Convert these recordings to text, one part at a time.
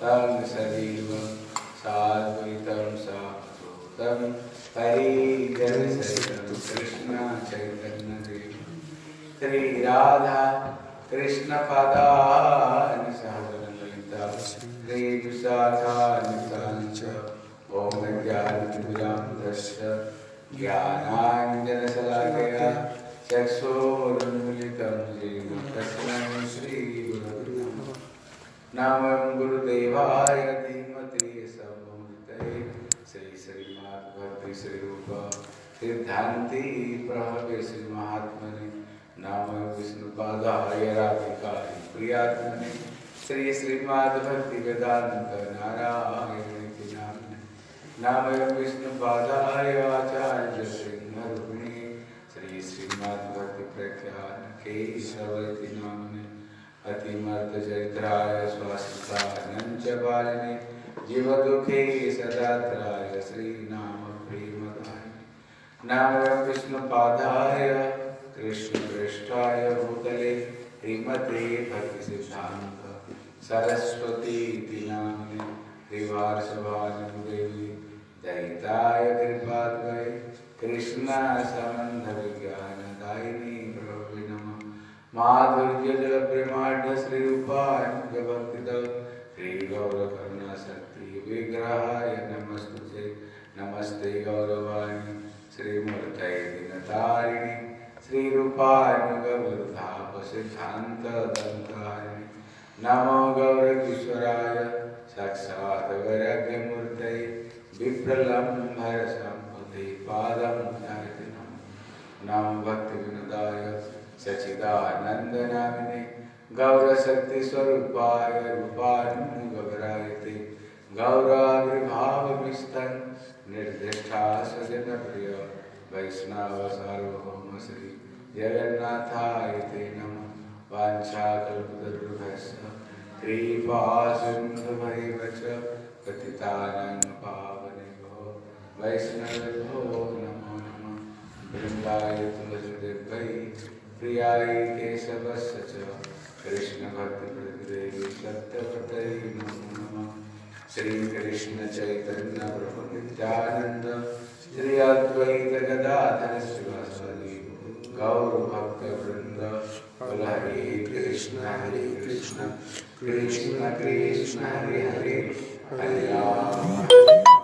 तं सजीवं साद्वैतं साधुतं हरिजनसहितं कृष्ण चैतन्यदेव। श्रीराधा कृष्णपदान् सहगणललिता श्रीविशाखान्विताञ्च ॐ ज्ञानतिमिरान्धस्य ज्ञानाञ्जनशलाकया। चक्षुरुन्मिलितं श्रीगुरवे नमः नमः गुरुदेवाय धीमते समूर्तये श्री श्रीमद्भक्ति श्रीरूप सिद्धान्ति प्रभवे श्रीमहात्मने। नमः विष्णुपादाय राधिकाय प्रियात्मने। श्री श्रीमद्भक्ति वेदांत नारायण नाम्ने नमः विष्णुपादाय आचार्य सिंहरुपिणे। श्री श्रीमद्भक्ति प्रख्यान केशव इति अतिमर्दचरित्राय स्वास्थानञ्च बालिने जीवदुःखे सदात्राय श्रीनाम प्रेमदाय नमः विष्णुपादाय, कृष्णपृष्ठाय भूतले, श्रीमते भक्तिसिद्धान्त, सरस्वती इति त्रिवार्षभानुदेवी दयिताय कृपाद्वै माधुर्यजलप्रेमाढ्य श्रीरूपानुगभक्तिद श्रीगौरकरुणाशक्ति विग्रहाय नमस्तुते नमस्ते गौरवाणी। श्रीमूर्तये दिनतारिणि। श्रीरूपानुगवृद्धापसिद्धान्तदन्तारिणि नमो गौरकिशोराय साक्षात् वैराग्यमूर्तये विप्रलम्भरसम्पदे पादं नमो भक्तिविनोदाय सचिदानन्दनामिने गौरशक्तिस्वरूपाय रूपानुगवरायते गौराविर्भावमिस्तन् निर्दिष्टा सजनप्रिय वैष्णव सार्वभौम श्री जगन्नाथाय ते नमः। वाञ्छाकल्पतरुभ्यश्च कृपासिन्धुभैव च पतितानां पावनेभ्यो वैष्णवेभ्यो नमो नमः। वृन्दाय तुलसीदेवै प्रियाय केशवस्य च। कृष्णभक्तिप्रतिदेवी सत्यवतै नमो नमः। श्रीकृष्ण चैतन्य प्रभु नित्यानन्द श्री अद्वैत गदाधर शिवासादि गौर भक्त हरे कृष्ण हरे कृष्ण। कृष्ण कृष्ण, हरे हरे। हरे राम।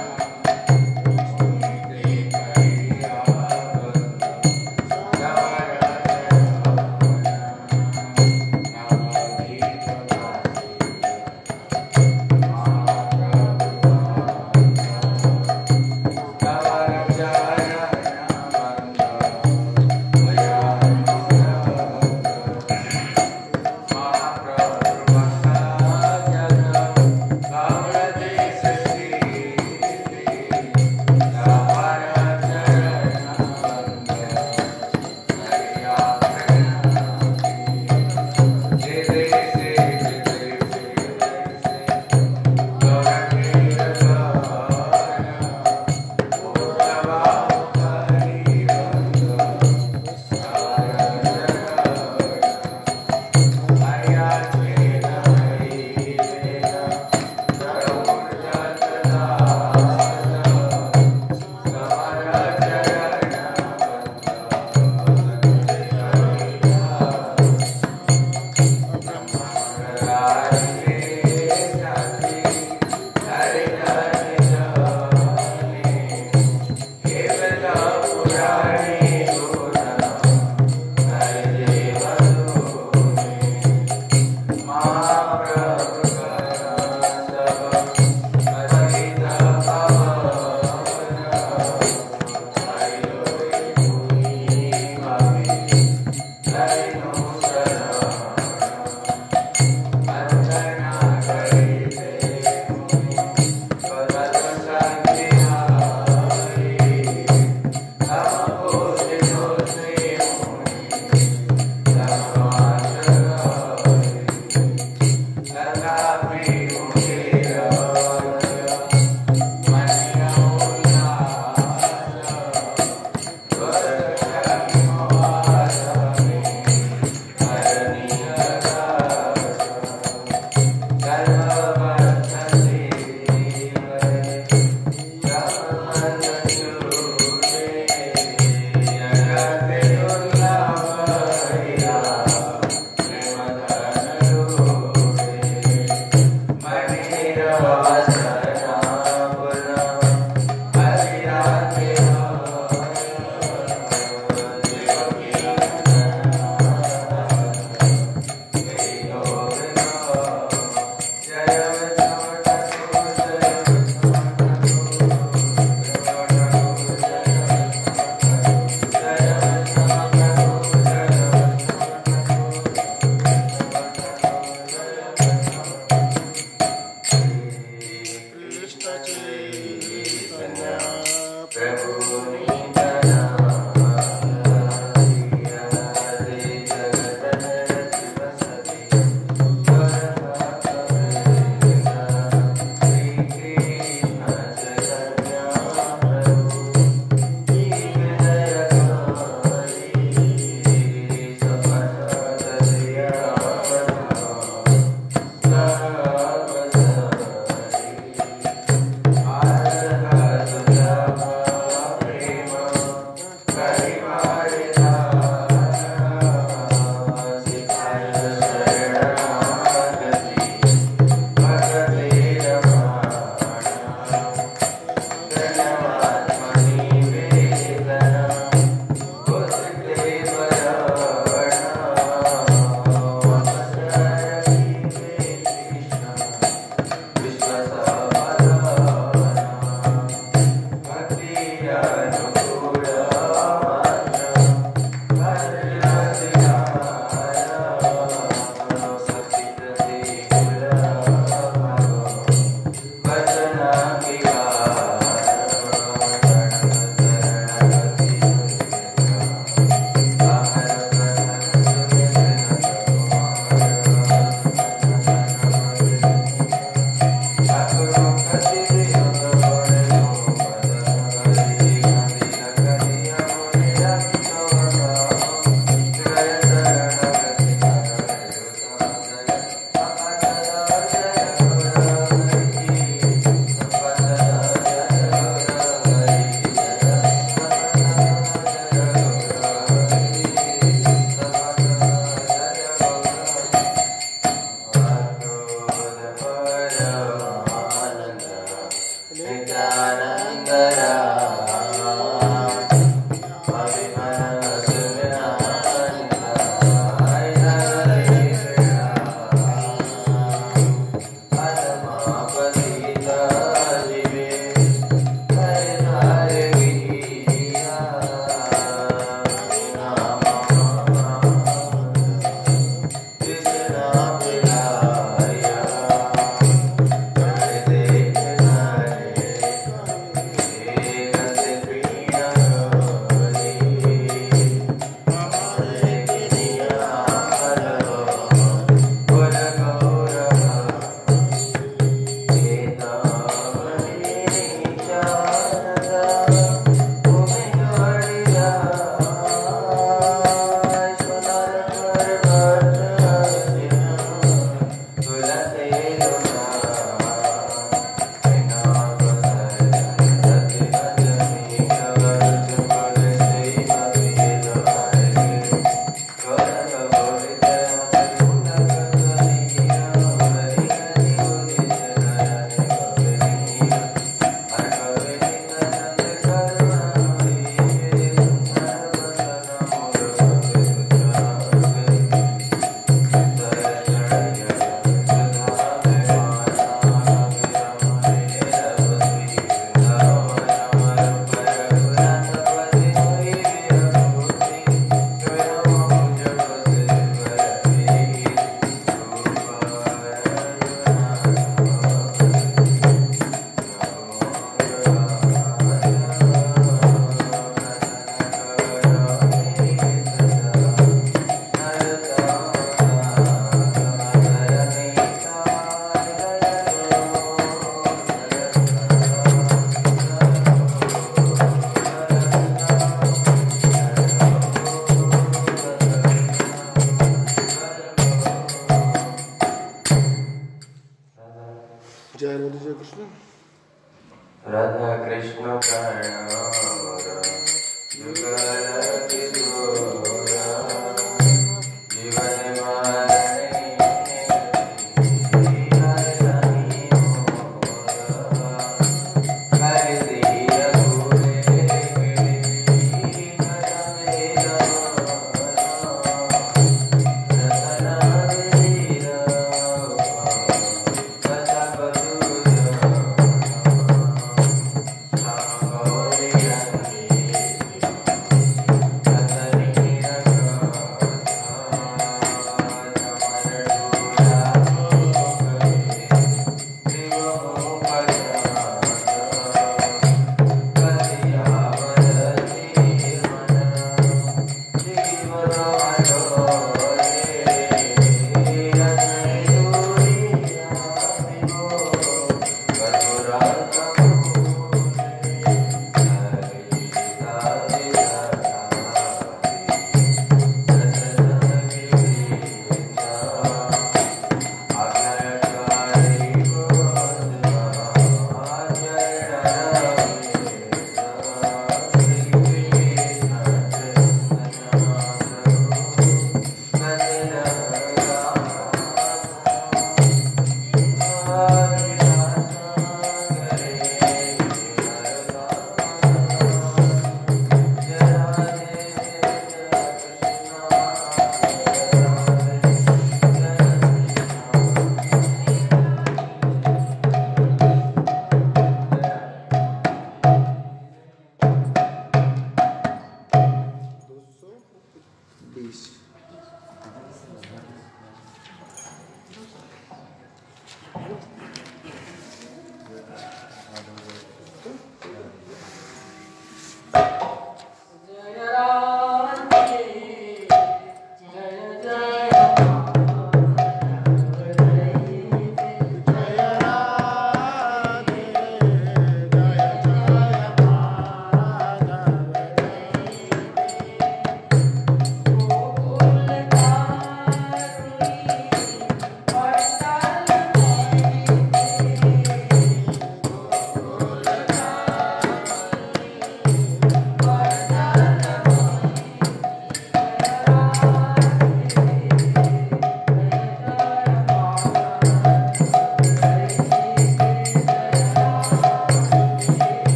Obrigado.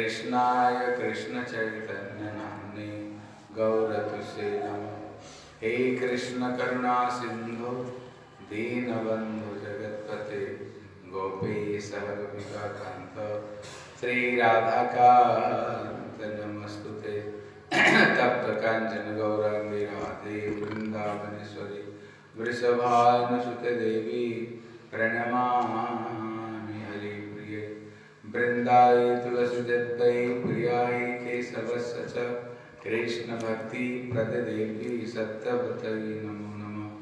कृष्णाय कृष्णचैतन्यनाम्ने गौरतुसे नमः हे कृष्ण करुणा सिंधु दीनबंधु जगतपते राधाकांत नमस्तुते। तप्त कांचन गौरांगी राधे वृंदावनेश्वरी वृषभानुसुते देवी हरिप्रिये वृंदाई तुलसी दत्तई प्रियाई केशवस्य च कृष्ण भक्ति प्रद देवी सत्यवतई नमो नमः।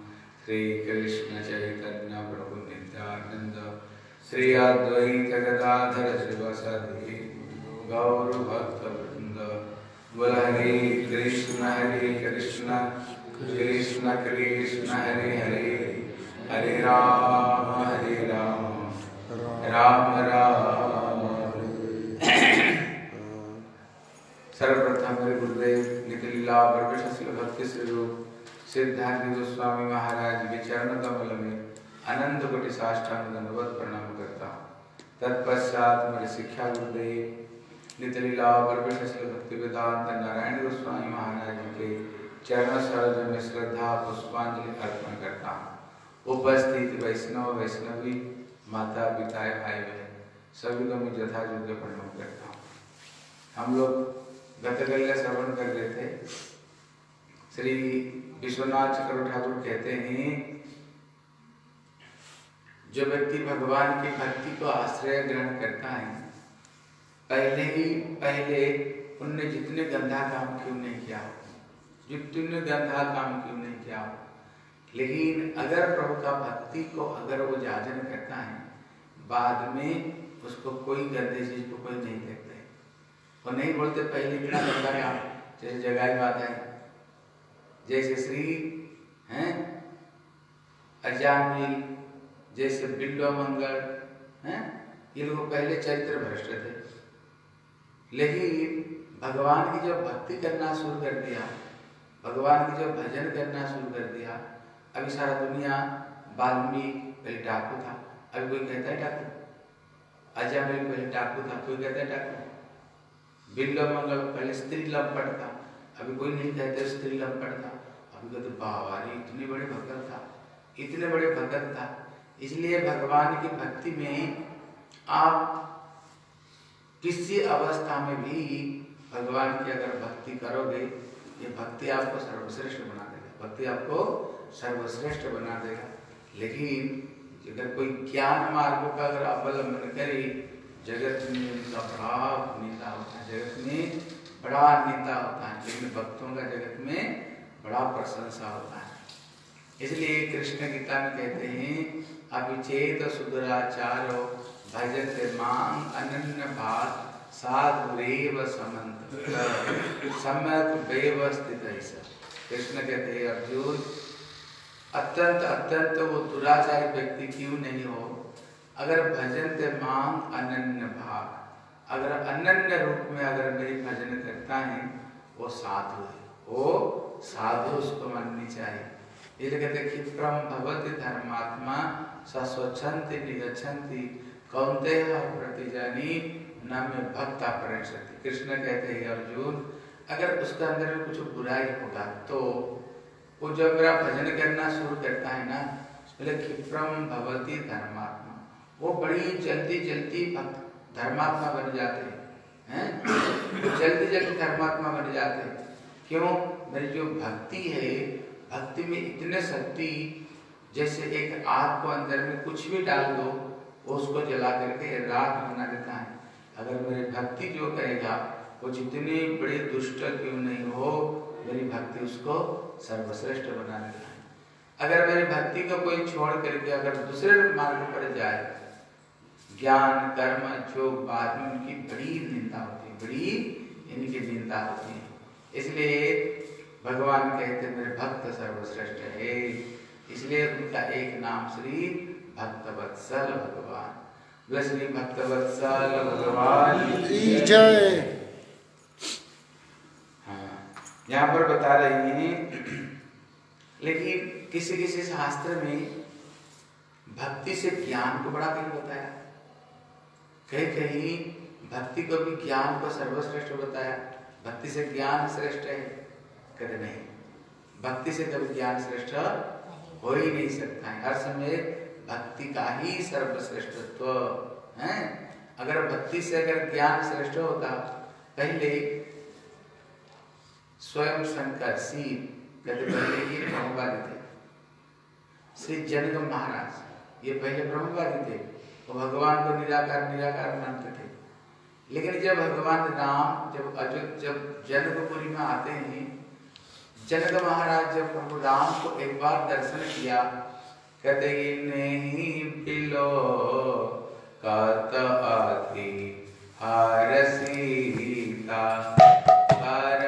श्री कृष्ण चैतन्य प्रभु नित्यानंद श्री अद्वैत गदाधर शिवसदि गौर भक्त वृंद बोल हरे कृष्ण हरे कृष्ण कृष्ण कृष्ण, हरे हरे हरे राम हरे राम। राम राम। सर्वप्रथम मेरे गुरुदेव नितिलीला प्रवेश भक्ति स्वरूप सिद्धांत गोस्वामी महाराज के चरण कमल में अनंत कोटि साष्टांग दंडवत प्रणाम करता हूँ। तत्पश्चात मेरे शिक्षा गुरुदेव नितिलीला प्रवेश भक्ति वेदांत नारायण गोस्वामी महाराज के चरण सरोज में श्रद्धा, पुष्पांजलि अर्पण करता हूँ। उपस्थित वैष्णव, वैष्णवी, माता पिता भाई बहन सभी को मैं यथा योग्य प्रणाम करता हूँ। हम लोग गतकल्य श्रवण कर रहे थे। श्री विश्वनाथ चक्र ठाकुर कहते हैं, जो व्यक्ति भगवान की भक्ति को आश्रय ग्रहण करता है, पहले ही, पहले उनने जितने गंधा काम क्यों नहीं किया। जितने गंधा काम क्यों नहीं किया। लेकिन अगर प्रभु का भक्ति को अगर वो जाजन करता है, बाद में उसको कोई गंदे चीज़ को कोई नहीं देखता और नहीं बोलते, पहले इतना गंदा काम जैसे जगाई माता है जैसे श्री, हैं? अजामिल जैसे बिल्वा मंगल, हैं? ये लोग पहले चरित्र भ्रष्ट थे। लेकिन भगवान की जब भक्ति करना शुरू कर दिया, भगवान की जब भजन करना शुरू कर दिया, अभी सारा दुनिया वाल्मीकि पहले डाकू था। अभी कोई कहता है डाकू? अजामिल पहले डाकू था, कोई कहता है डाकू? बिल्लो मंगल पहले स्त्री लंपट था अभी कोई नहीं कहते स्त्री लंपट था अभी कहते बाबारी इतने बड़े भगत था। इतने बड़े भगत था। इसलिए भगवान की भक्ति में आप किसी अवस्था में भी भगवान की अगर भक्ति करोगे, ये भक्ति आपको सर्वश्रेष्ठ बना देगा। भक्ति आपको सर्वश्रेष्ठ बना देगा। लेकिन अगर कोई ज्ञान मार्ग का अगर अवलंबन करे जगत में उनका बड़ा नेता होता है, जगत में बड़ा नेता होता है लेकिन भक्तों का जगत में बड़ा प्रशंसा होता है। इसलिए कृष्ण गीता में कहते हैं, अभिचेत सुदराचारो भजते मांग अनन्य भात, साधुरेव समंत ऐसा। कृष्ण कहते हैं, अर्जुन, अत्यंत अत्यंत वो दुराचारी व्यक्ति क्यों नहीं हो? अगर भजन ते मांग अनन्य भाग, अगर अनन्य रूप में अगर मेरी भजन करता है, वो साधु है। वो साधु उसको माननी चाहिए। इसलिए कहते क्षिप्रम भगवती धर्मात्मा, सस्वच्छन्ति निगच्छन्ति कौनते प्रतिजानी, न में भक्ता परिषति कृष्ण कहते हैं, अर्जुन, अगर उसके अंदर में कुछ बुराई होगा तो वो जब मेरा भजन करना शुरू करता है ना, बोले क्षिप्रम भगवती धर्मात्मा वो बड़ी जल्दी जल्दी धर्मात्मा बन जाते हैं? जल्दी जल्दी धर्मात्मा बन जाते हैं। क्यों? मेरी जो भक्ति है, भक्ति में इतने शक्ति, जैसे एक आग को अंदर में कुछ भी डाल दो, उसको जला करके राख बना देता है। अगर मेरी भक्ति जो करेगा, वो जितने बड़े दुष्ट क्यों नहीं हो, मेरी भक्ति उसको सर्वश्रेष्ठ बना देता है। अगर मेरी भक्ति को कोई छोड़ करके अगर दूसरे मार्ग पर जाए ज्ञान कर्म योग बाद में उनकी बड़ी निंदा होती है बड़ी इनकी निंदा होती है। इसलिए भगवान कहते मेरे भक्त सर्वश्रेष्ठ है। इसलिए उनका एक नाम श्री भक्त वत्सल भगवान। बोले श्री भक्त वत्सल भगवान जय। हाँ यहाँ पर बता रही हैं। लेकिन किसी किसी शास्त्र में भक्ति से ज्ञान को बड़ा कहीं बताया कहीं कहीं भक्ति को भी ज्ञान को सर्वश्रेष्ठ बताया। भक्ति से ज्ञान श्रेष्ठ है? कहते नहीं। भक्ति से कभी ज्ञान श्रेष्ठ हो ही नहीं सकता है। हर समय भक्ति का ही सर्वश्रेष्ठत्व, है? अगर भक्ति से अगर ज्ञान श्रेष्ठ होता, पहले स्वयं शंकर शिव कहते पहले ये ब्रह्मवादी थे। श्री जनक महाराज, ये पहले ब्रह्मवादी थे। वो भगवान को निराकार निराकार मानते थे। लेकिन जब भगवान राम, जब अजो, जब जनकपुरी में आते हैं, जनक महाराज जब प्रभु राम को एक बार दर्शन किया, कहते कि नहीं पिलो कत अति हर सीता, हर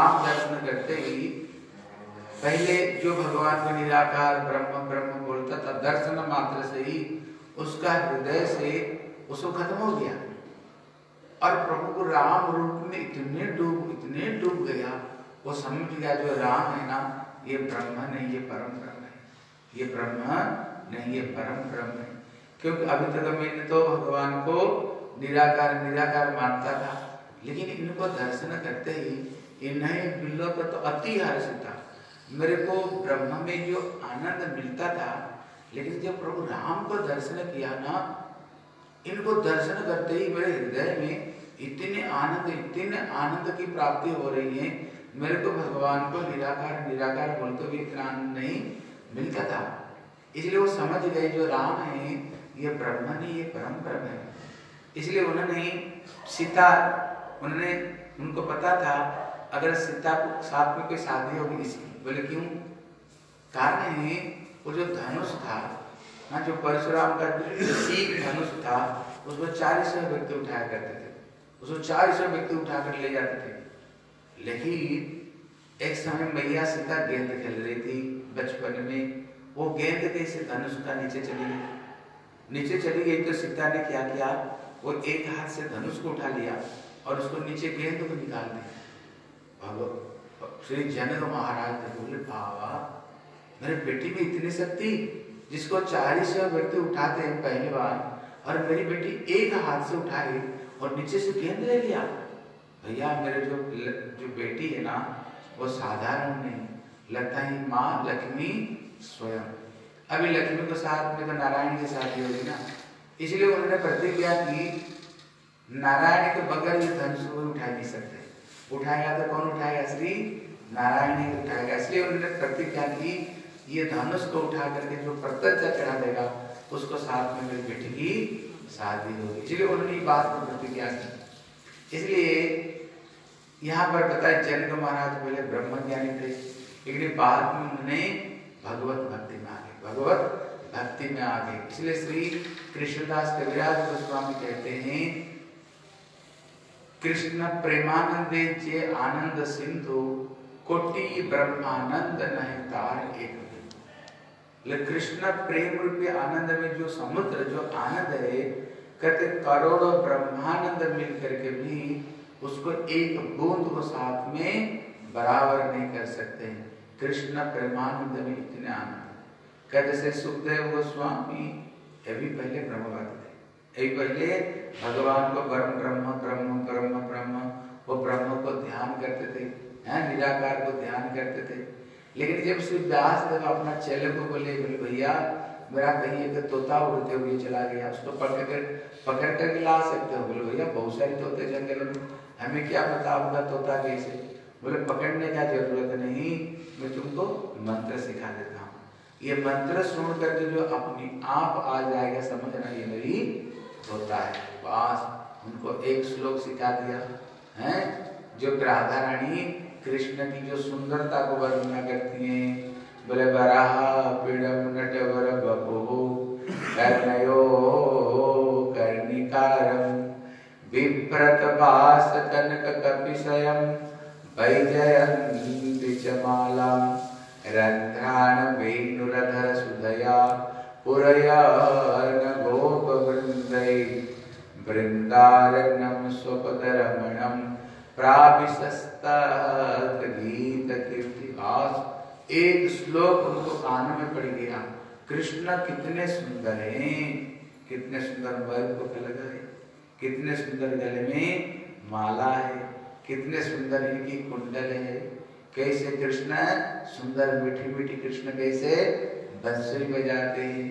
राम दर्शन करते ही पहले जो भगवान को निराकार ब्रह्म ब्रह्म बोलता था, दर्शन मात्र से ही उसका हृदय से उसको खत्म हो गया। और प्रभु को राम रूप में इतने डूब इतने डूब गया, वो समझ गया जो राम है ना, ये ब्रह्म नहीं, ये परम ब्रह्म है। ये ब्रह्म नहीं, ये परम ब्रह्म है। क्योंकि अभी तक मैंने तो भगवान को निराकार निराकार मानता था, लेकिन इनको दर्शन करते ही इन्हें बिल्लो का तो अति हर्ष था मेरे को ब्रह्म में जो आनंद मिलता था, लेकिन जब प्रभु राम को दर्शन किया ना, इनको दर्शन करते ही मेरे हृदय में इतने आनंद इतने आनंद की प्राप्ति हो रही है। मेरे को भगवान को निराकार निराकार बोलते भी इतना आनंद नहीं मिलता था। इसलिए वो समझ गए, जो राम है, ये ब्रह्म नहीं, ये परम ब्रह्म है। इसलिए उन्होंने सीता, उन्होंने, उनको पता था अगर सीता को साथ में कोई शादी होगी इसकी बोले क्यों? कारण है, वो जो धनुष था, ना जो परशुराम का सीख धनुष था, उसको चालीस व्यक्ति उठाया करते थे। उसको चालीस व्यक्ति उठाकर ले जाते थे। लेकिन एक समय मैया सीता गेंद खेल रही थी बचपन में। वो गेंद कैसे धनुष का नीचे चली गई। नीचे चली गई तो सीता ने क्या किया? वो एक हाथ से धनुष को उठा लिया और उसको नीचे गेंद को निकाल दिया। भगव श्री जनक महाराज ने बोले, बाबा, मेरे बेटी में इतनी शक्ति, जिसको चालीस व्यक्ति उठाते हैं पहली बार, और मेरी बेटी एक हाथ से उठाई और नीचे से गेंद ले लिया। भैया, मेरे जो जो बेटी है ना, वो साधारण नहीं लगता है माँ लक्ष्मी स्वयं। अभी लक्ष्मी के साथ में तो नारायण की शादी होगी ना, इसलिए उन्होंने प्रतिज्ञा की, नारायण के बगैर ये धनुष उठा नहीं सकते। उठाएगा तो कौन उठाएगा श्री नारायण ही उठाएगा इसलिए उन्होंने प्रतिज्ञा की? ये धनुष को उठा करके जो प्रत्यक्ष चढ़ा देगा, उसको साथ में मेरी बेटी की शादी होगी। इसलिए उन्होंने बात को प्रतिज्ञा की इसलिए यहाँ पर बताए जनक महाराज पहले ब्रह्म ज्ञानी थे। लेकिन बाद में उन्होंने भगवत भक्ति में आ गए भगवत भक्ति में आ गए इसलिए श्री कृष्णदास कविराज गोस्वामी कहते हैं कृष्ण प्रेमानंदे आनंद सिंधु, कोटि ब्रह्मानंद नहीं तार एक। कृष्ण प्रेम रूपी आनंद में जो समुद्र, जो आनंद है, कहते करोड़ों ब्रह्मानंद मिल करके भी उसको एक बूंद को साथ में बराबर नहीं कर सकते कृष्ण प्रेमानंद में इतने आनंद। कहते से सुखदेव गोस्वामी, ये भी पहले ब्रह्मवादी पहले भगवान को परम ब्रह्म ब्रह्म ब्रह्म ब्रह्म, वो ब्रह्म को ध्यान करते थे, हैं, निराकार को ध्यान करते थे। लेकिन जब श्री व्यास देव अपना चेले को बोले बोले, भैया, मेरा कहीं एक तोता उड़ते हुए चला गया, उसको पकड़ कर पकड़ कर ला सकते हो? बोले, भैया, बहुत सारे तोते जंगल में, हमें क्या पता होगा तोता कैसे? बोले, पकड़ने का ज़रूरत नहीं, मैं तुमको मंत्र सिखा देता हूँ। ये मंत्र सुन करके जो अपनी आप आ जाएगा, समझना ये मेरी होता है। बस, उनको एक श्लोक सिखा दिया, है? जो राधा रानी कृष्ण की जो सुंदरता को वर्णना करती हैं, बोले, बराह पीड़म नटवर बपो कर्णयो कर्णिकारम कनक कपिशयम वेणुरधर सुधया, पुरयन् गोपवृन्दै वृन्दारण्यं स्वपदरमणं प्राविशस्तत् एक श्लोक उनको कान में पड़ गया, कृष्ण कितने सुंदर हैं, कितने सुंदर वर्ग को लगा है कितने सुंदर गले में माला है, कितने सुंदर इनकी कुंडल है, कैसे कृष्ण सुंदर मीठी मीठी कृष्ण कैसे बंसुरी बजाते हैं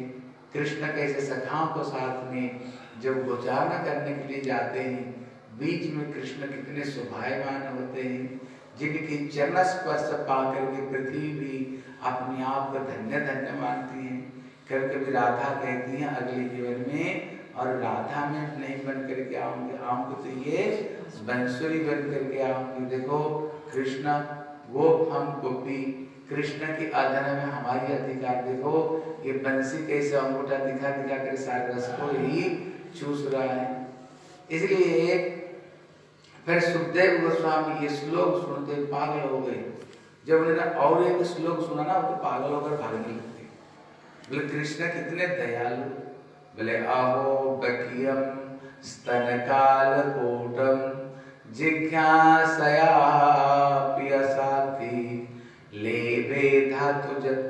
कृष्ण कैसे सखाओं को साथ में जब गोचारणा करने के लिए जाते हैं, बीच में कृष्ण कितने शोभायमान होते हैं, जिनकी चरण स्पर्श पा करके पृथ्वी भी अपने आप को धन्य धन्य मानती है। कभी कभी राधा कहती है, अगले जीवन में और राधा में नहीं बन करके आऊँगी आऊँगी तो ये बंसुरी बन करके आऊँगी। देखो, कृष्ण, वो हम गोपी कृष्ण की आराधना में हमारी अधिकार देखो ये बंसी कैसे अंगूठा दिखा दिखा कर सारे रस को ही चूस रहा है। इसलिए फिर सुखदेव गोस्वामी ये श्लोक सुनते पागल हो गए। जब उन्होंने और एक श्लोक सुना ना, वो तो पागल होकर भागने लगते। बोले, कृष्ण कितने दयालु। बोले अहो बकियम स्तन काल कोटम जिज्ञासया पियसाथी धातु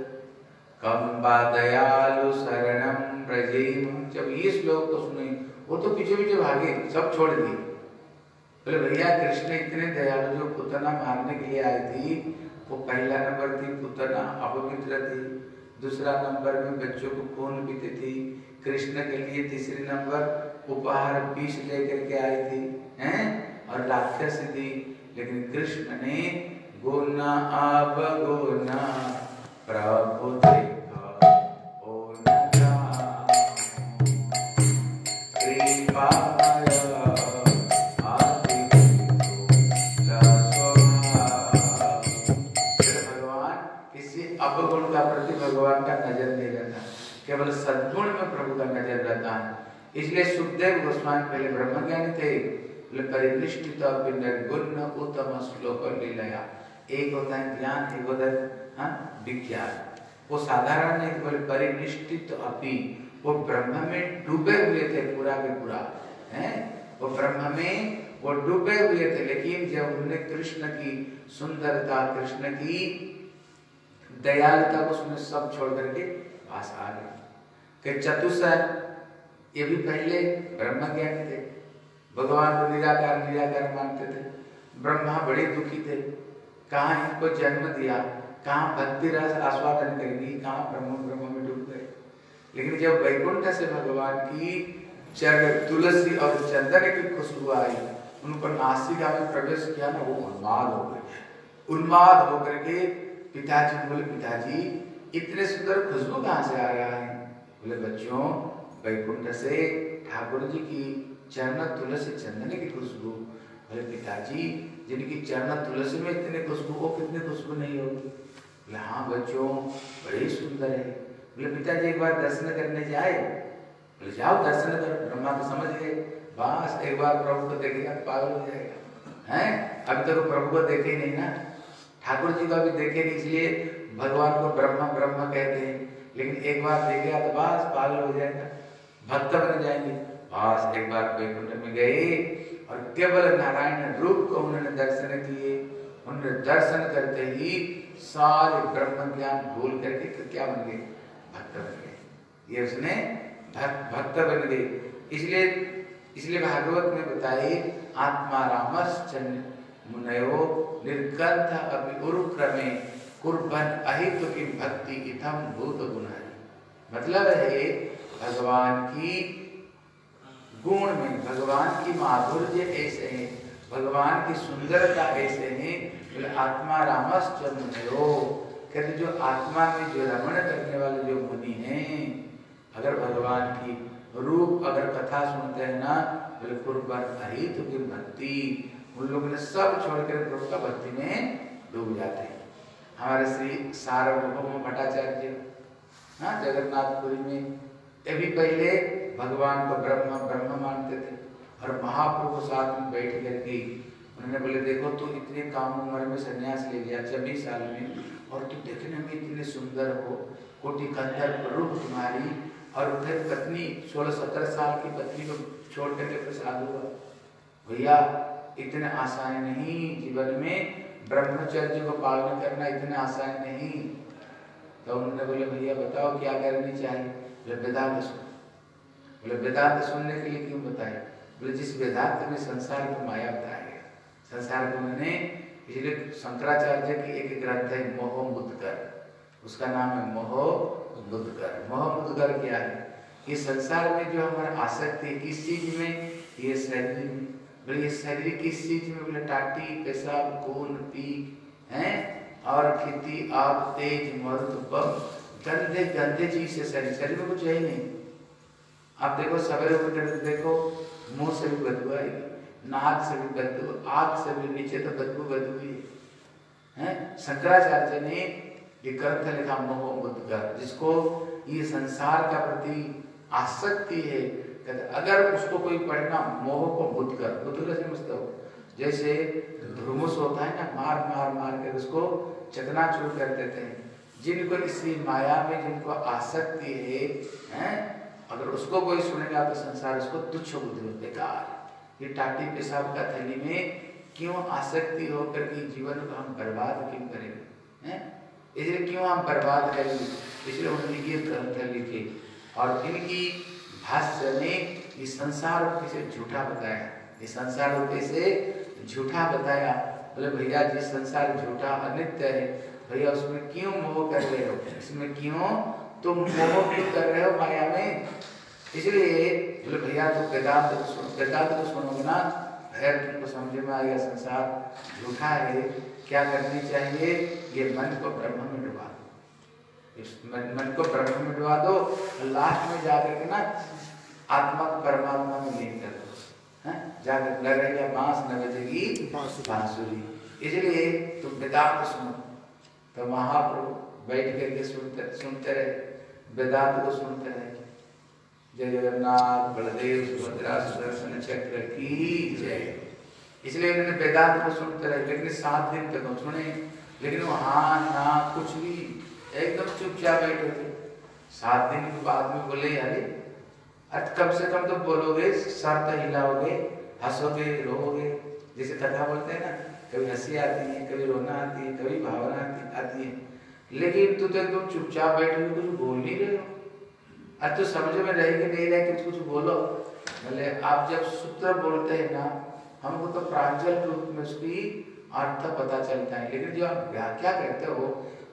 कंबा दयालु शरणम प्रजेम जब ये श्लोक को सुने, वो तो पीछे पीछे भागे, सब छोड़ दिए। बोले, भैया, कृष्ण इतने दयालु जो पुतना मारने के लिए आई थी, वो पहला नंबर थी पुतना, अपवित्र थी। दूसरा नंबर में बच्चों को खून पीती थी। कृष्ण के लिए तीसरे नंबर उपहार पीस लेकर के आई थी, हैं? और राक्षस थी। लेकिन कृष्ण ने, गुना अब गुना प्रभु का नज़र रहता है इसलिए सुखदेव गोस्वामी पहले ब्रह्म ज्ञानी थे परिनिष्ठित निर्गुण उत्तम श्लोक लीलया एक होता है ज्ञान एक होता है हाँ विज्ञान वो साधारण नहीं बोले परिनिष्ठित अपी वो ब्रह्म में डूबे हुए थे पूरा के पूरा, है? वो ब्रह्म में वो डूबे हुए थे, लेकिन जब उन्होंने कृष्ण की सुंदरता, कृष्ण की दयालुता सुने सब छोड़ करके पास आ गए। कि चतुसर, ये भी पहले ब्रह्म ज्ञानी थे। भगवान को निराकार निराकार मानते थे। ब्रह्मा बड़े दुखी थे। कहा इनको जन्म दिया? कहा भक्ति रस आस्वादन करेंगी, कहा ब्रह्म ब्रह्म में डूब गए। लेकिन जब वैकुंठ से भगवान की चरण तुलसी और चंदन की खुशबू आई, उन पर नासिका में प्रवेश किया ना, वो उन्माद हो गए। उन्माद होकर के पिताजी बोले, पिताजी, इतने सुंदर खुशबू कहाँ से आ रहा है? बोले, बच्चों, वैकुंठ से ठाकुर जी की चरण, तुलसी चंदन की खुशबू। बोले, पिताजी, जिनकी चरण, तुलसी में इतने खुशबू, वो कितनी खुशबू नहीं होगी? बोले हाँ बच्चों, बड़े सुंदर है। बोले, पिताजी एक बार दर्शन करने जाए? बोले, जाओ दर्शन करो। ब्रह्मा तो समझ गए। बस एक बार प्रभु को देखेगा पागल हो जाएगा। हैं? अभी तक तो प्रभु को देखे नहीं ना। ठाकुर जी को अभी देखे नहीं, इसलिए भगवान को ब्रह्मा ब्रह्मा कहते हैं। लेकिन एक बार देखेगा तो बस पागल हो जाएगा। भक्त बन जाएँगे। बस एक बार वैकुंठ में गए और केवल नारायण रूप को उन्होंने दर्शन किए। उन्होंने दर्शन करते ही सारे ब्रह्म ज्ञान भूल करके क्या बन गए? भक्त बन गए। ये उसने भक्त बन गए। इसलिए इसलिए भागवत में बताए आत्मा रामस मुनयो निर्गंध अभी उरुक्रमे कुर्बन अहित की भक्ति इथम भूत गुण मतलब है भगवान की गुण में, भगवान की माधुर्य ऐसे है। भगवान की सुंदरता ऐसे है बोले, आत्मा रामश्चो कहते, जो आत्मा में जो रमण करने वाले जो मुनि हैं, अगर भगवान की रूप अगर कथा सुनते हैं ना, बोले, कुर्बन अहित की भक्ति उन लोगों ने सब छोड़कर प्रभु का भक्ति में डूब जाते हैं। हमारे श्री सार्वभौम भट्टाचार्य हाँ जगन्नाथपुरी में, ये भी पहले भगवान को ब्रह्म ब्रह्म मानते थे। और महाप्रभु साथ में बैठ करके उन्होंने बोले, देखो तू इतने काम उम्र में संन्यास ले लिया, छब्बीस साल में, और तू देखने में इतने सुंदर हो, कोटि कंधर रूप तुम्हारी, और फिर पत्नी, सोलह सत्रह साल की पत्नी को छोड़ करके प्रसाद हुआ। भैया, इतने आसान नहीं जीवन में, ब्रह्मचर्य को पालन करना इतना आसान नहीं। तो उन्होंने बोले, भैया, बताओ क्या करनी चाहिए? बोले वेदांत सुन। बोले, वेदांत सुनने के लिए क्यों बताए? बोले, जिस वेदांत में संसार को माया बताया गया, संसार को मैंने इसलिए शंकराचार्य की एक ग्रंथ है, मोह मुदकर उसका नाम है मोह मुदकर मोह मुदकर क्या है? ये संसार में जो हमारा आसक्ति है, किस चीज़ में? ये शरीर बोले, ये शरीर किस चीज़ में? बोले, टाटी, पेशाब, खून, पीक, है? और खेती, आग, तेज मर्द बम गंदे गंदे चीज़ से शरीर। शरीर में कुछ है ही नहीं। आप देखो सवेरे उठ देखो मुँह से भी बदबू आएगी नाक से भी बदबू आग से भी नीचे तो बदबू बदबू ही। है? शंकराचार्य ने ये ग्रंथ लिखा मोह मुद्गर जिसको ये संसार का प्रति आसक्ति है। अगर उसको कोई पढ़ना मोह को बुद्ध कर बुद्ध कैसे समझते हो। जैसे धुरमुस होता है ना, मार मार मार कर उसको चकनाचूर कर देते हैं। जिनको इसी माया में जिनको आसक्ति है, हैं? अगर उसको कोई सुनेगा तो संसार उसको तुच्छ बुद्धि बेकार। ये टाटी पेशाब का थैली में क्यों आसक्ति होकर के जीवन को हम बर्बाद क्यों करेंगे इसलिए क्यों हम बर्बाद करेंगे इसलिए उन्होंने ये ग्रंथ लिखे। और इनकी भाष्य ने इस संसार को कैसे झूठा बताया। इस संसार को कैसे झूठा बताया। बोले, भैया जी, संसार झूठा अनित्य है। भैया, उसमें क्यों मोह कर रहे हो? इसमें क्यों तुम मोह क्यों कर रहे हो माया में? इसलिए भैया तो वेदांत को वेदांत को सुनोगे ना भैया तुमको समझ में आ गया संसार झूठा है क्या करनी चाहिए? ये मन को ब्रह्म में डुबा दो। इस मन, मन को ब्रह्म में डुबा दो लास्ट में जाकर के ना आत्मा को परमात्मा में लीन कर दो। जाकर न रहेगा बाँस न बजेगी बांसुरी। इसलिए तुम वेदांत सुनो। तो महाप्रभु बैठ करके सुनते सुनते रहे। वेदांत को सुनते रहे। जय जगन्नाथ, बलदेव, सुभद्रा, सुदर्शन चक्र की जय। इसलिए उन्होंने वेदांत को सुनते रहे, लेकिन सात दिन तक सुने, लेकिन वो हाँ ना कुछ भी, एकदम चुपचाप बैठे थे। सात दिन के बाद में बोले, अरे कम से कम तो बोलोगे, सर तो हिलाओगे, हंसोगे, रोओगे। जैसे कथा बोलते हैं ना, कभी हँसी आती है, कभी रोना आती है, कभी भावना आती है। लेकिन तू तो एकदम चुपचाप बैठे हुए, कुछ बोल नहीं रहे हो। अब तो समझ में रहेगी नहीं रहे कि कुछ बोलो। बोले आप जब सूत्र बोलते हैं ना, हमको तो प्रांजल रूप में उसकी अर्थ पता चलता है। लेकिन जो आप व्याख्या करते हो,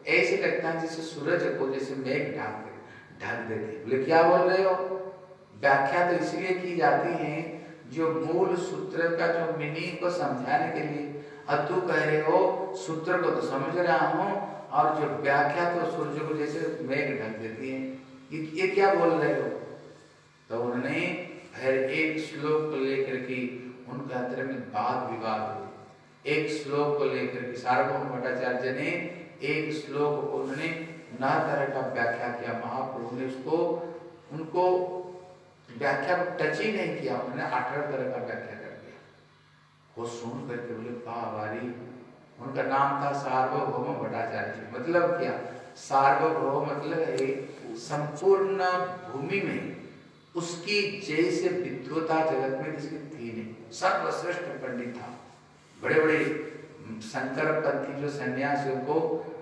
ऐसे लगता है जैसे सूरज को जैसे मेघ ढाक ढक देते बोले, क्या बोल रहे हो? व्याख्या तो इसलिए की जाती है जो मूल सूत्र का जो मीनिंग को समझाने के लिए। अब तू कह रहे हो, सूत्र को तो समझ रहा हूँ, और जो व्याख्या तो सूर्य को जैसे मेघ ढक देती है। ये, ये क्या बोल रहे हो? तो उन्होंने फिर एक श्लोक को लेकर के उनके अंतर में वाद विवाद हुए एक श्लोक को लेकर के सार्वभौम भट्टाचार्य ने एक श्लोक को उन्होंने न तरह का व्याख्या किया। महाप्रभु ने उसको उनको व्याख्या को टच ही नहीं किया। उन्होंने अठारह तरह का व्याख्या कर दिया। वो सुन करके बोले बाबारी उनका नाम था सार्वभौम भट्टाचार्य मतलब क्या? सार्वभौम मतलब संपूर्ण भूमि में उसकी जैसे विद्वता जगत में किसी थी नहीं। सर्वश्रेष्ठ पंडित था। बड़े बड़े शंकर पंथी जो सन्यासियों को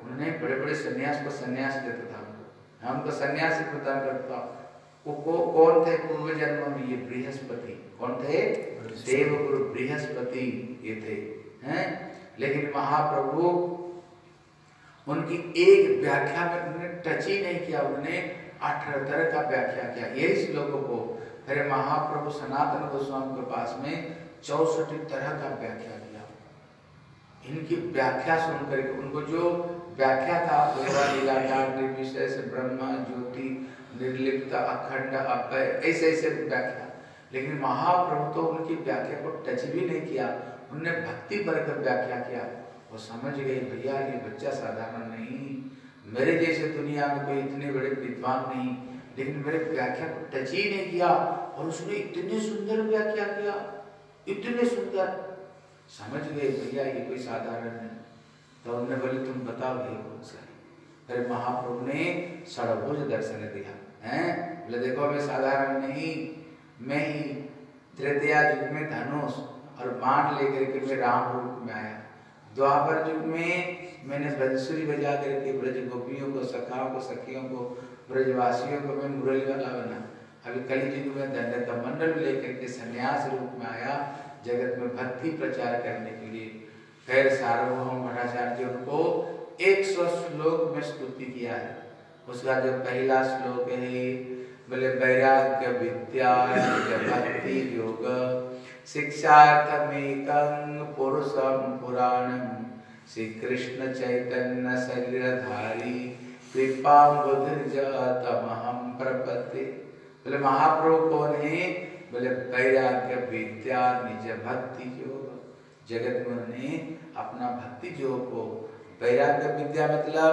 उन्होंने बड़े बड़े सन्यास को सन्यास देता था हमको। हमको सन्यास प्रदान करता वो को, कौन थे पूर्व जन्म में ये बृहस्पति? कौन थे? देव गुरु बृहस्पति ये थे हैं? लेकिन महाप्रभु उनकी एक व्याख्या में उन्होंने टच ही नहीं किया, उन्होंने अठारह तरह का व्याख्या किया। यही श्लोकों को फिर महाप्रभु सनातन गोस्वामी के पास में चौसठ तरह का व्याख्या किया इनकी व्याख्या सुन करके उनको जो व्याख्या था निर्विशेष, ब्रह्म, ज्योति निर्लिप्त अखंड अभय ऐसे ऐसे व्याख्या। लेकिन महाप्रभु तो उनकी व्याख्या को टच भी नहीं किया, उनने भक्ति वर्ग व्याख्या किया। वो समझ गए, भैया, ये बच्चा साधारण नहीं। मेरे जैसे दुनिया में कोई इतने बड़े विद्वान नहीं। लेकिन मेरे व्याख्या को टच ही नहीं किया और उसने इतनी सुंदर व्याख्या किया, इतने सुंदर। समझ गए, भैया, ये कोई साधारण नहीं। तो उन्होंने बोले, तुम बताओ, ये कौन सा है? फिर महाप्रभु ने सड़भुज दर्शन दिया, है? बोले, देखो, मैं साधारण नहीं, मैं ही तृतीया युग में धनुष और बाण लेकर के मैं राम रूप में आया द्वापर युग में मैंने बंसुरी बजा करके ब्रज गोपियों को, सखाओं को, सखियों को, ब्रजवासियों को मैं मुरली वाला बना। अभी कली युग में दंड का मंडल लेकर के संन्यास रूप में आया, जगत में भक्ति प्रचार करने के लिए। फिर सार्वभौम भट्टाचार्य को एक सौ श्लोक में स्तुति किया है। उसका जो पहला श्लोक है, बोले, वैराग्य विद्या, भक्ति योग। शिक्षार्थमेकं बोले, महाप्रभु कौन है? बोले वैराग्य विद्या निज भक्ति योग जगत में अपना भक्ति योग को वैराग्य विद्या मतलब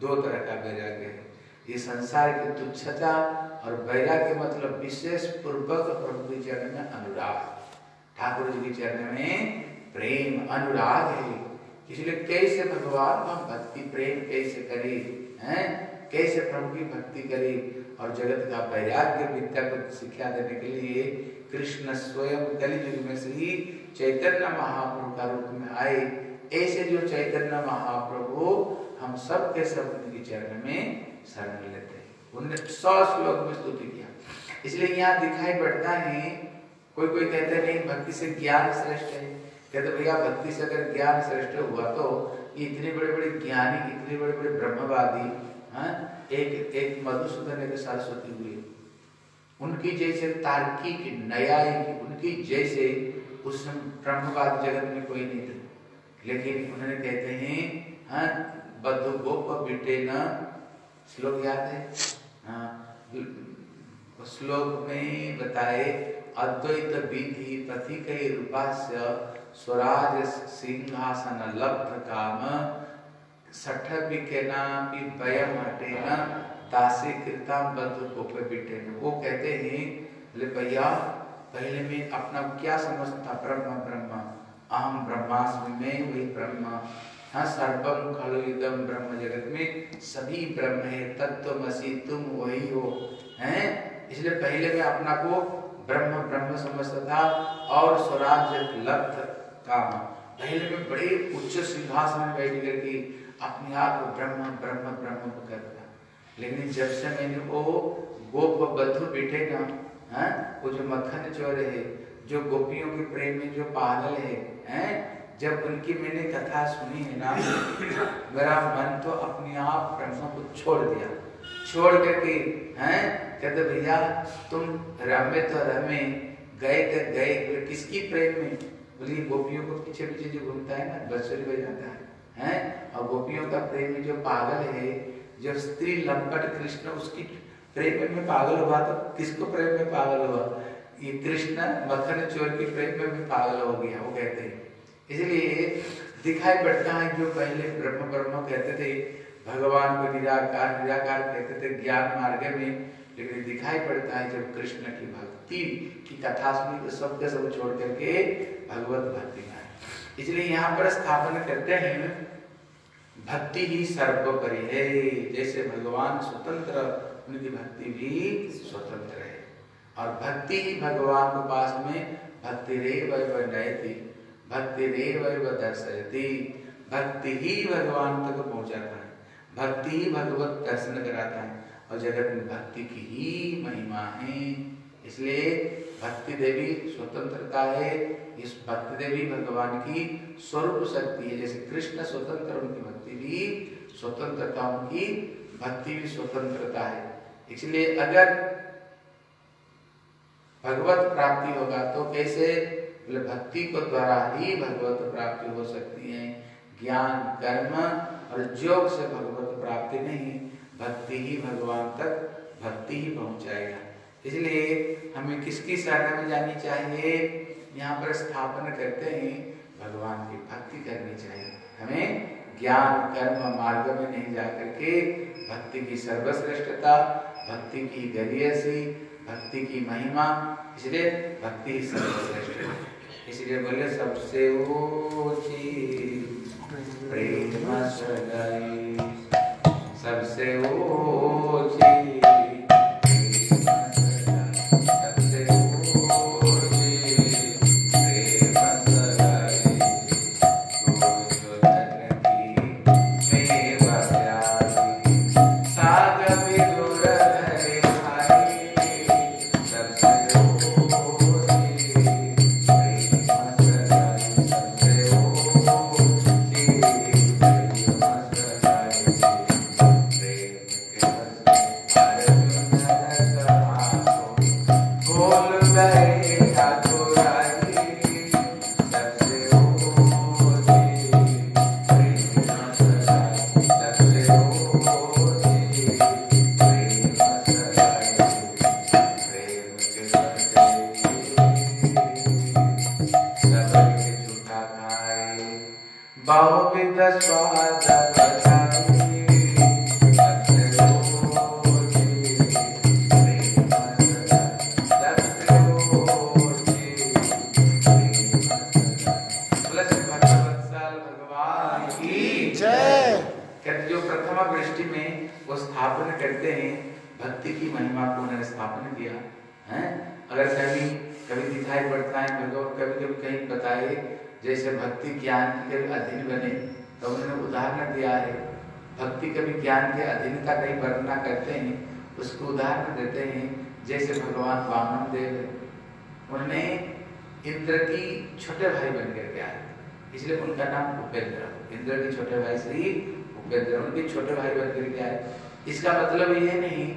दो तरह का वैराग्य है। ये संसार की तुच्छता और वैराग्य मतलब विशेष पूर्वक प्रभु के चरण में अनुराग। ठाकुर जी के चरण में प्रेम, अनुराग है। इसलिए कैसे भगवान को भक्ति, प्रेम कैसे करें, हैं? कैसे प्रभु की भक्ति करें? और जगत का वैराग्य विद्या को शिक्षा देने के लिए कृष्ण स्वयं कलियुग में से ही चैतन्य महाप्रभु का रूप में आए। ऐसे जो चैतन्य महाप्रभु हम सब के सब उनके चरण में शरण लेते उन्होंने सौ श्लोक में स्तुति किया। इसलिए यहाँ दिखाई पड़ता है कोई कोई कहते नहीं, भक्ति से ज्ञान श्रेष्ठ है। कहते भैया, भक्ति से अगर ज्ञान श्रेष्ठ हुआ तो इतने बड़े बड़े ज्ञानी, इतने बड़े बड़े ब्रह्मवादी हाँ एक एक मधुसूदन के सरस्वती हुई। उनकी जैसे तार्किक न्यायिक उनकी जैसे उस ब्रह्मवाद जगत में कोई नहीं था। लेकिन उन्होंने कहते हैं हाँ बद्ध गोप बिटे न श्लोक याद हाँ? श्लोक में बताए, अद्वैत विधि प्रतीक रूपास्य स्वराज सिंहासन लब्ध काम सठ हटेन, दासी कृता बद्ध गोप बिटे वो कहते हैं बोले भैया, पहले में अपना क्या समझता ब्रह्म ब्रह्म? अहम ब्रह्मास्मि में वही ब्रह्म। सर्वम खलु इदम ब्रह्म जगत में, सभी ब्रह्म है तत्वमसी तुम वही हो, हैं? इसलिए पहले मैं अपना को ब्रह्म ब्रह्म समझता था, और स्वराज्य लब्ध काम। पहले मैं बड़े उच्च सिंहासन में बैठ करके अपने आप को ब्रह्म ब्रह्म ब्रह्म करता। लेकिन जब से मैंने वो गोप बधु बेटे ना हाँ? वो जो मक्खन चोर है, जो गोपियों के प्रेम में जो पागल है, हैं? जब उनकी मैंने कथा सुनी है ना मेरा मन तो अपने आप ब्रह्म को छोड़ दिया। छोड़ करके, हैं? कहते, भैया, तुम रमे तो रमे, गए तो गए किसकी प्रेम में? बोलिए गोपियों को पीछे पीछे जो घूमता है ना, बसुरी बजाता है, हैं? और गोपियों का प्रेम में जो पागल है, जब स्त्री लंपट कृष्ण, उसकी प्रेम में पागल हुआ तो किसको प्रेम में पागल हुआ? ये कृष्ण मक्खन चोर के प्रेम में भी पागल हो गया, वो कहते हैं। इसलिए दिखाई पड़ता है जो पहले ब्रह्म ब्रह्म कहते थे, भगवान को निराकार निराकार कहते थे ज्ञान मार्ग में, लेकिन दिखाई पड़ता है जब कृष्ण की भक्ति की कथा सुनी तो सब के सब छोड़ करके भगवत भक्ति में आए। इसलिए यहाँ पर स्थापना करते हैं, भक्ति ही सर्वोपरि है। जैसे भगवान स्वतंत्र, उनकी भक्ति भी स्वतंत्र है। और भक्ति ही भगवान के पास में भक्ति रे वह भक्ति वह दर्शयती। भक्ति ही भगवान तक पहुंचाता है। भक्ति ही भगवत दर्शन कराता है। और जगत में भक्ति की ही महिमा है। इसलिए भक्ति देवी स्वतंत्रता है। इस भक्ति देवी भगवान की स्वरूप शक्ति है। जैसे कृष्ण स्वतंत्र, उनकी भक्ति भी स्वतंत्रता, उनकी भक्ति भी स्वतंत्रता है। इसलिए अगर भगवत प्राप्ति होगा तो कैसे बोले भक्ति को द्वारा ही भगवत प्राप्ति हो सकती है ज्ञान कर्म और योग से भगवत प्राप्ति नहीं भक्ति ही भगवान तक भक्ति ही पहुंचाएगा इसलिए हमें किसकी शरण में जानी चाहिए? यहाँ पर स्थापना करते हैं भगवान की भक्ति करनी चाहिए। हमें ज्ञान, कर्म मार्ग में नहीं जा करके भक्ति की सर्वश्रेष्ठता, भक्ति की गरियसी, भक्ति की महिमा, इसलिए भक्ति ही सर्वश्रेष्ठ है। इसलिए बोले सबसे ऊँची प्रेम सगाई सबसे ऊँची के अधीन बने तो उन्होंने उदाहरण दिया है। भक्ति कभी ज्ञान के अधीन का कहीं वर्णना करते हैं, उसको उदाहरण देते हैं, जैसे भगवान वामन देव है। उन्होंने इंद्र की छोटे भाई बन करके आए। इसलिए उनका नाम उपेंद्र, इंद्र के छोटे भाई ही उपेंद्र, उनके छोटे भाई बन करके आए। इसका मतलब ये नहीं,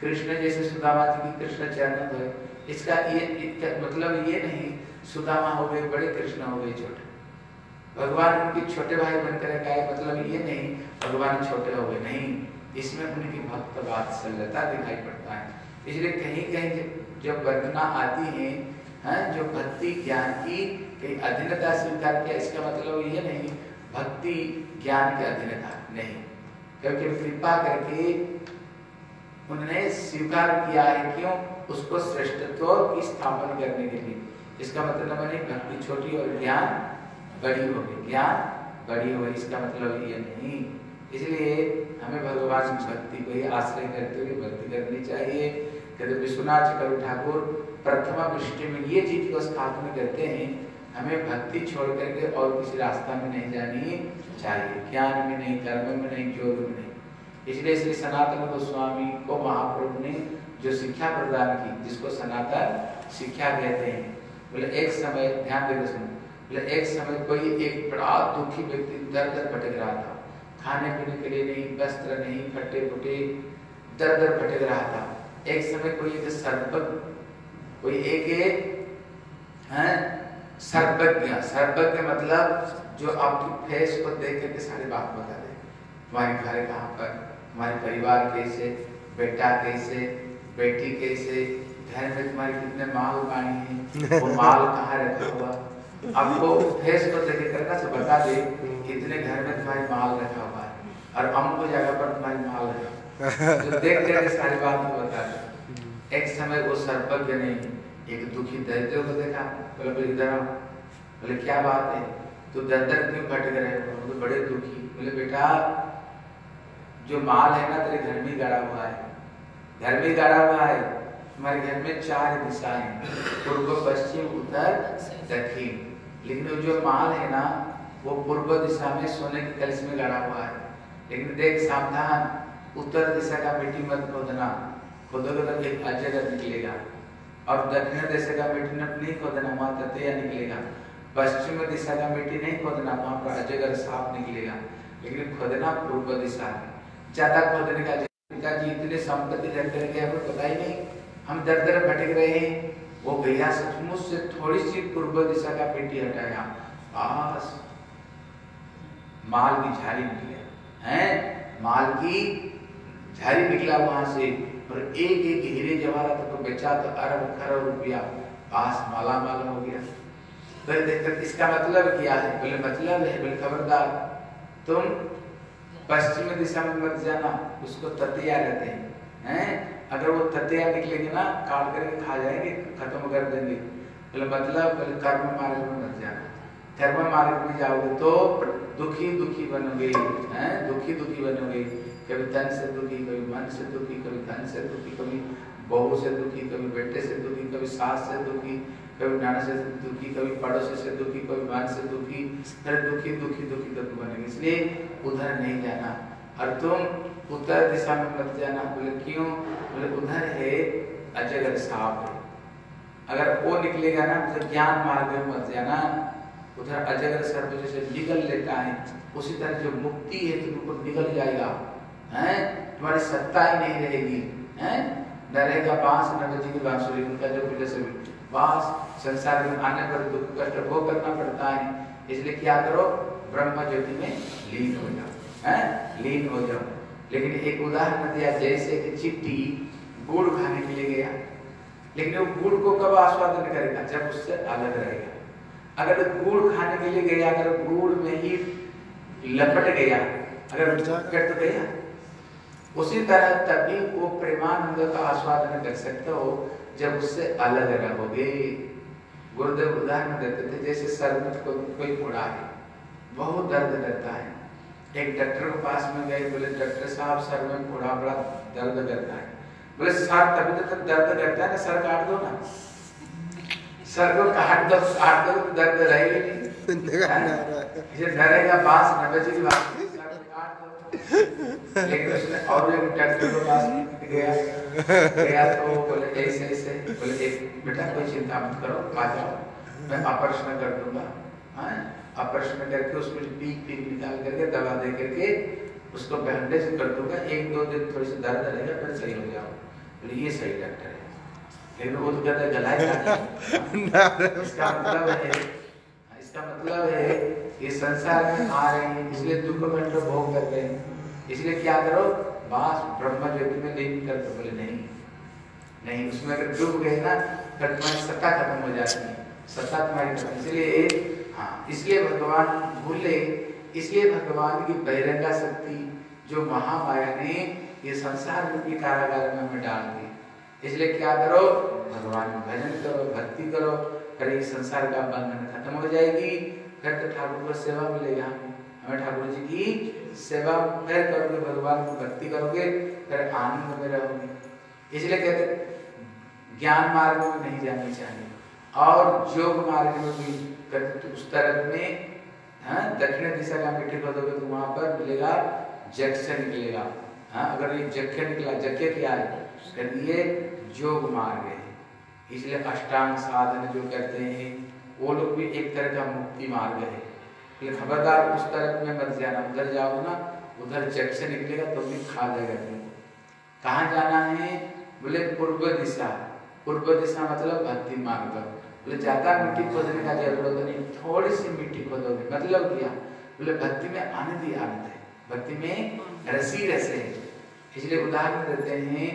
कृष्ण जैसे सुदामा जी की कृष्ण चरण हुए इसका ये मतलब ये नहीं, सुदामा हो गए, बड़े कृष्ण हो गए, छोटे। भगवान उनके छोटे भाई बनकर आए मतलब ये नहीं भगवान छोटे हो गए। नहीं इसमें उनकी भक्त वात्सल्यता दिखाई पड़ता है। इसलिए कहीं कहीं जब- वर्णना आती है हैं, जो भक्ति ज्ञान की कहीं अधीनता स्वीकार किया इसका मतलब ये नहीं भक्ति ज्ञान की अधीनता नहीं। क्योंकि कृपा करके उन्होंने स्वीकार किया है क्यों? उसको श्रेष्ठत्व की स्थापना करने के लिए। इसका मतलब नहीं भक्ति छोटी और ज्ञान बड़ी गई। ज्ञान बड़ी होगी इसका मतलब ये नहीं। इसलिए हमें भगवान भक्ति को ही आश्रय करते हुए भक्ति करनी चाहिए। कहते विश्वनाथ चक्रवर्ती ठाकुर प्रथमा दृष्टि में ये चीज़ को स्थापना करते हैं, हमें भक्ति छोड़ करके और किसी रास्ता में नहीं जानी चाहिए। ज्ञान में नहीं, कर्म में नहीं योग में नहीं। इसलिए श्री सनातन गोस्वामी को महाप्रभु ने जो शिक्षा प्रदान की, जिसको सनातन शिक्षा कहते हैं, बोले, एक समय ध्यान देकर सुनो। बोले एक समय कोई एक बड़ा दुखी व्यक्ति दर दर भटक रहा था। खाने पीने के लिए नहीं, वस्त्र नहीं, फटे फुटे दर दर भटक रहा था। एक समय कोई एक सर्वज्ञ, कोई एक है, सर्वज्ञ। सर्वज्ञ मतलब जो आपकी फेस को देख करके सारी बात बता दे। तुम्हारे घर कहाँ पर तुम्हारे परिवार कैसे, बेटा कैसे, बेटी कैसे, घर में तुम्हारे कितने माल पानी है, वो माल कहाँ रखा हुआ? आपको फेस को देख कर से बता दे कितने घर में तुम्हारे माल रखा हुआ है और अमुक जगह पर तुम्हारी माल है। जो देख करके सारी बात को बता दे। एक समय वो सर्वज्ञ ने एक दुखी दरिद्र को देखा बोले बोले इधर आओ। बोले क्या बात है? तो दर दर क्यों भटक रहे हो? बोले बड़े दुखी। बोले बेटा जो माल है ना तेरे घर में गड़ा हुआ है। घर में गड़ा हुआ है। हमारे घर में चार दिशाएँ पूर्व पश्चिम उत्तर दक्षिण। लेकिन जो माल है ना, वो पूर्व दिशा में सोने के कलश में गड़ा हुआ है। लेकिन देख, सावधान, उत्तर दिशा का मिट्टी मत खोदना। खोदोगे तो एक अजगर निकलेगा। और दक्षिण दिशा का मिट्टी नहीं खोदना, वहाँ ततैया निकलेगा। पश्चिम दिशा का मिट्टी नहीं खोदना, वहाँ पर अजगर सांप निकलेगा। लेकिन खोदना पूर्व दिशा है। ज़्यादा खोदने का पिताजी इतने संपत्ति रख करके हमें पता ही नहीं। हम दर दर भटक रहे हैं। वो भैया सचमुच से थोड़ी सी पूर्व दिशा का मिट्टी हटाया बस। माल की झाड़ी निकले। हैं? माल की झाड़ी निकला वहाँ से। और एक एक हीरे जवाहरात को बेचा तो अरब खरब रुपया। पास माला माल हो गया। तो देखकर इसका मतलब क्या है? बोले मतलब है, बोले, खबरदार, तुम पश्चिम दिशा में मत जाना, उसको ततिया रहते हैं। हैं? अगर वो ततिया निकलेंगे ना, काट करके खा जाएँगे, खत्म कर देंगे। बोले मतलब बोले, कर्म मार्ग में मत जाना। कर्म मार्ग में जाओगे तो दुखी दुखी बनोगे, हैं? दुखी दुखी बनोगे। कभी तन से दुखी, कभी मन से दुखी, कभी धन से दुखी, कभी बहू से दुखी, कभी बेटे से दुखी, कभी सास से दुखी, कभी नाना से दुखी, कभी पड़ोसी से दुखी, कभी मन से दुखी। फिर दुखी दुखी दुखी दुखी बनेंगे। इसलिए उधर नहीं जाना। और तुम उत्तर दिशा में मत जाना। बोले, क्यों? बोले, उधर है अजगर सांप है। अगर वो निकलेगा ना तो ज्ञान मार्ग में मत जाना। उधर अजगर सर्प जैसे निगल लेता है, उसी तरह जो मुक्ति है तुमको निगल जाएगा। हैं? तुम्हारी सत्ता ही नहीं रहेगी। हैं? न रहेगा बाँस न की बांसुरी उनका जो फिलोसफी बाँस संसार में आने पर दुख, कष्ट भोग करना पड़ता है। इसलिए क्या करो? ब्रह्म ज्योति में लीन हो जाओ। हैं? लीन हो जाओ। लेकिन एक उदाहरण दिया जैसे कि चिट्टी गुड़ खाने के लिए गया। लेकिन वो गुड़ को कब आस्वादन करेगा? जब उससे अलग रहेगा। अगर गुड़ खाने के लिए गया अगर गुड़ में ही लपट गया अगर कट तो गया। उसी तरह तभी वो प्रेमानंद का आस्वादन कर सकते हो जब उससे अलग रहोगे। गुरुदेव उदाहरण देते थे जैसे सर में को, कोई फोड़ा है बहुत दर्द रहता है। एक डॉक्टर के पास में गए बोले डॉक्टर साहब सर में फोड़ा बड़ा दर्द करता है। बोले सर तभी तो तक दर्द करता है ना सर काट दो ना। सर को काट दो काट दो तो दर्द रहेगा नहीं। ये डरेगा बाँस न बचे की बात सर को काट दो। लेकिन उसने और एक डॉक्टर के पास गया गया तो बोले ऐसे ऐसे। बोले एक बेटा कोई चिंता मत करो आ जाओ। मैं ऑपरेशन कर दूँगा। हाँ? ऑपरेशन करके उसमें पीक पीक निकाल करके दवा दे करके उसको बैंडेज कर दूँगा एक दो दिन थोड़ी सी दर्द रहेगा फिर सही हो जाओ। बोले ये सही डॉक्टर है। लेकिन वो तो कहता है गलाए इसका मतलब है इसका मतलब है ये संसार में आ रहे हैं इसलिए दुख कष्ट भोग कर रहे हैं। इसलिए क्या करो बास ब्रह्म ज्योति में लीन कर दो बोले नहीं नहीं उसमें अगर डूब गए ना फिर तुम्हारी सत्ता खत्म हो जाती है। सत्ता तुम्हारी खत्म। इसलिए हाँ इसलिए भगवान भूले इसलिए भगवान की बहिरंगा शक्ति जो महामाया ने ये संसार रूपी कारागार में हमें डाल दी। इसलिए क्या करो? भगवान भजन करो, भक्ति करो फिर ये संसार का बंधन खत्म हो जाएगी। फिर तो ठाकुर को सेवा मिलेगा। हमें ठाकुर जी की सेवा फिर करोगे, भगवान की भक्ति करोगे, फिर आनंद में रहोगे। इसलिए कहते ज्ञान मार्ग में नहीं जानी चाहिए। और योग मार्ग में भी उस तरफ़ में हाँ दक्षिण दिशा का मिट्टी खोदोगे तो वहाँ पर मिलेगा जग से निकलेगा हाँ अगर ये जग निकला जग क्या है ये योग मार्ग है। इसलिए अष्टांग साधन जो कहते हैं, वो लोग भी एक तरह का मुक्ति मार्ग है। लेकिन खबरदार उस तरफ़ में मत जाना, उधर जाओ ना, उधर से निकलेगा तो भी खा जाएगा तुमको कहाँ जाना है? बोले पूर्व दिशा। पूर्व दिशा मतलब भक्ति मार्ग। बोले ज़्यादा मिट्टी खोदने का ज़रूरत नहीं थोड़ी सी मिट्टी खोदोगे। मतलब क्या। बोले भक्ति में आनंद ही आनंद है। भक्ति में रसी रस है। इसलिए उदाहरण देते हैं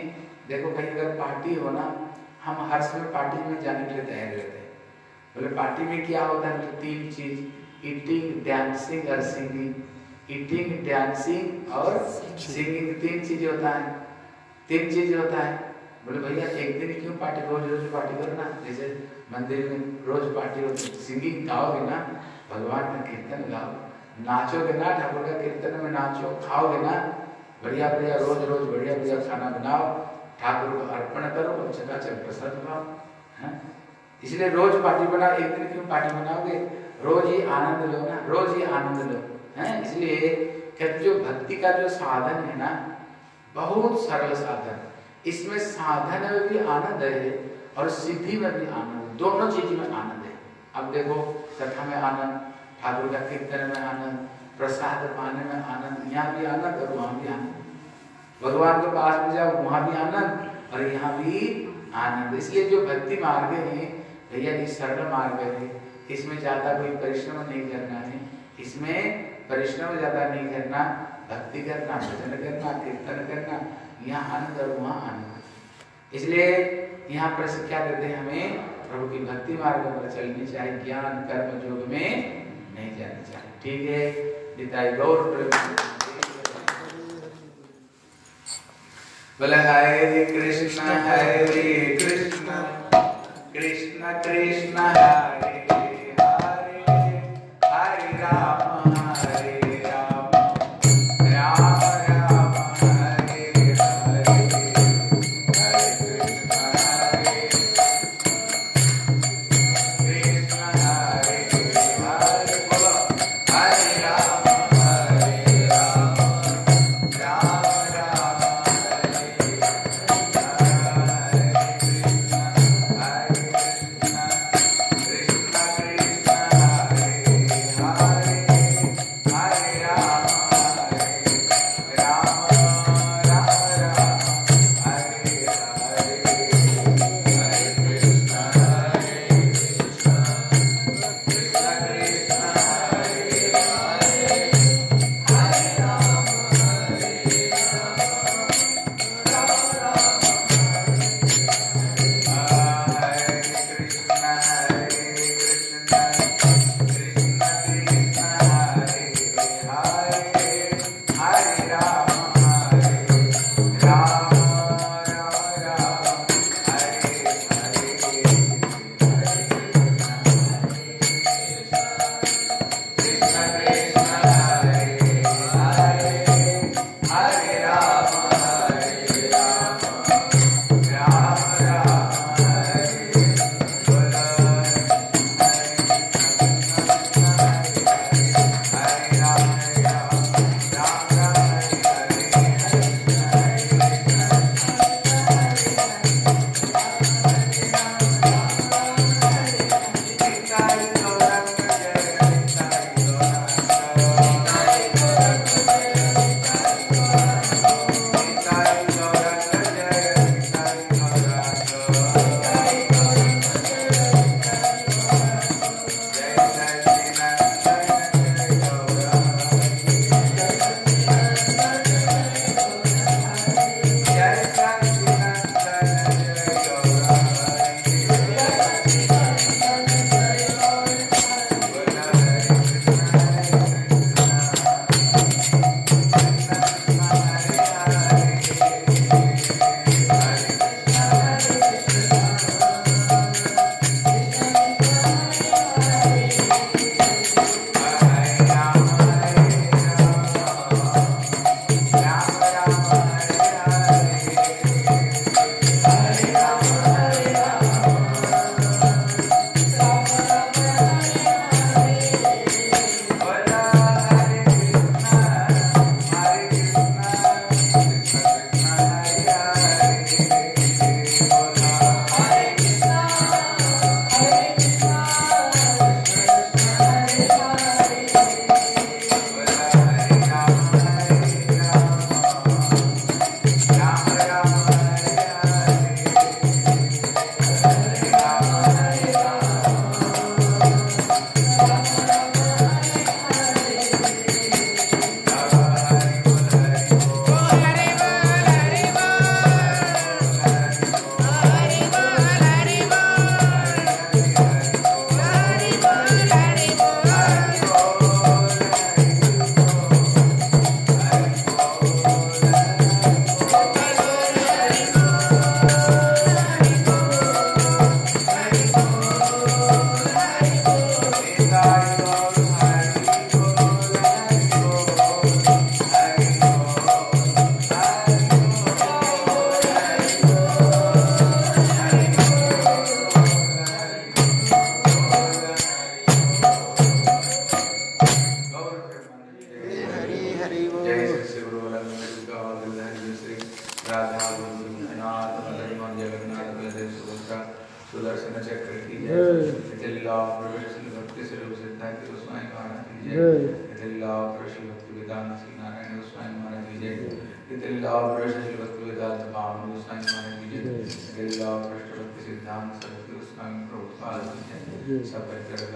देखो कहीं अगर पार्टी हो ना हम हर समय पार्टी में जाने के लिए तैयार रहते हैं। बोले पार्टी में क्या होता है? तीन चीज़ ईटिंग डांसिंग और सिंगिंग ईटिंग डांसिंग और सिंगिंग तीन चीज़ होता है। तीन चीज़ होता है। बोले, भैया, एक दिन क्यों पार्टी रोज रोज पार्टी करो ना। जैसे मंदिर में रोज पार्टी होती सिंगिंग गाओगे ना, भगवान का कीर्तन गाओ। नाचोगे ना, ठाकुर का कीर्तन में नाचो, खाओगे ना, बढ़िया बढ़िया, रोज रोज बढ़िया बढ़िया खाना बनाओ, ठाकुर को अर्पण करो और चकाचक प्रसाद खाओ इसलिए रोज पार्टी बनाओ, एक दिन क्यों पार्टी बनाओगे रोज ही आनंद लो ना, रोज ही आनंद लो, है? इसलिए जो भक्ति का जो साधन है ना, बहुत सरल साधन। इसमें साधन में भी आनंद है और सिद्धि में भी आनंद दोनों चीज़ में आनंद है। अब देखो, कथा में आनंद ठाकुर का कीर्तन में आनंद, प्रसाद पाने में आनंद, यहाँ भी आनंद और वहाँ भी आनंद। भगवान के पास में जाओ, वहाँ भी आनंद और यहाँ भी आनंद। इसलिए जो भक्ति मार्ग है, भैया ये सरल मार्ग है। इसमें ज़्यादा कोई परिश्रम नहीं करना है। इसमें परिश्रम ज़्यादा नहीं करना, भक्ति करना, भजन करना, कीर्तन करना यहाँ आनंद और वहाँ आनंद इसलिए यहाँ पर क्या कहते हैं हमें? प्रभु की भक्ति मार्ग पर चलनी चाहिए, ज्ञान, कर्म योग में नहीं जानी चाहिए। ठीक है? निताई गौर बोले, हरे कृष्ण हरे कृष्ण कृष्ण कृष्ण, हरे गोस्वामी प्रभुपाद की जय सब परिकर